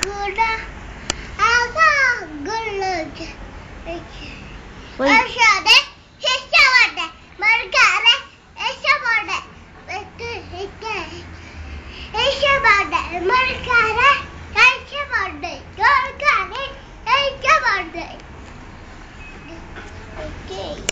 good. I'm good look. I'm sure that she's a good day. Margaret, it's a good day. It's a good day. Margaret, it's a good Okay.